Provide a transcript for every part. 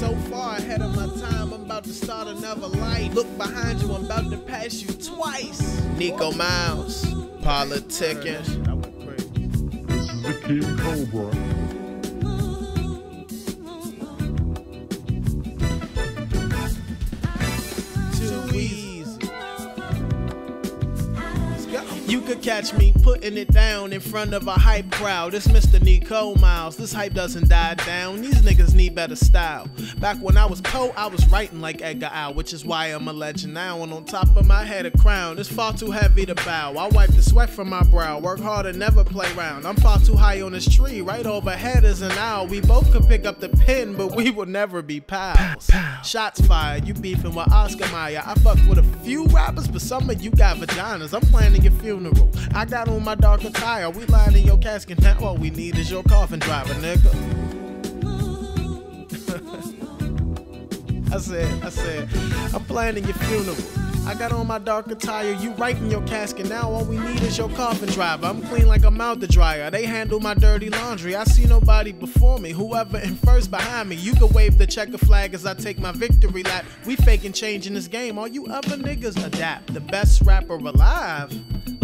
So far ahead of my time, I'm about to start another life. Look behind you, I'm about to pass you twice. Nikko Miles, politicking. This is the King Cobra. You could catch me putting it down in front of a hype crowd. It's Mr. Nikko Miles. This hype doesn't die down. These niggas need better style. Back when I was Poe, I was writing like Edgar Allan, which is why I'm a legend now. And on top of my head, a crown. It's far too heavy to bow. I wipe the sweat from my brow. Work hard and never play round. I'm far too high on this tree. Right overhead is an owl. We both could pick up the pen, but we will never be pals. Shots fired. You beefing with Oscar Mayer. I fuck with a few rappers, but some of you got vaginas. I'm planning your funeral. I got on my dark attire. We lying in your casket now. All we need is your coffin driver, nigga. I said, I said, I'm planning your funeral. I got on my dark attire, you right in your casket. Now all we need is your coffin driver. I'm clean like a mouth dryer. They handle my dirty laundry. I see nobody before me. Whoever in first behind me, you can wave the checker flag as I take my victory lap. We faking change in this game. All you other niggas adapt. The best rapper alive.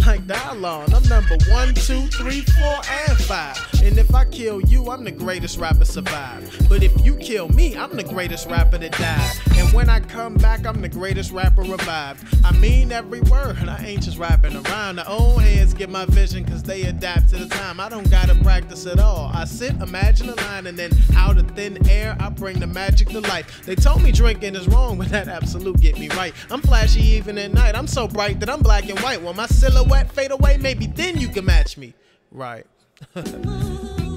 Like I'm number one, two, three, four, and five. And if I kill you, I'm the greatest rapper survive. But if you kill me, I'm the greatest rapper to die. And when I come back, I'm the greatest rapper revived. I mean every word, and I ain't just rapping around. The old heads get my vision cause they adapt I don't gotta practice at all. I sit, imagine a line, and then out of thin air, I bring the magic to life. They told me drinking is wrong, but that Absolut get me right. I'm flashy even at night. I'm so bright that I'm black and white. When my silhouette fade away, maybe then you can match me. Right.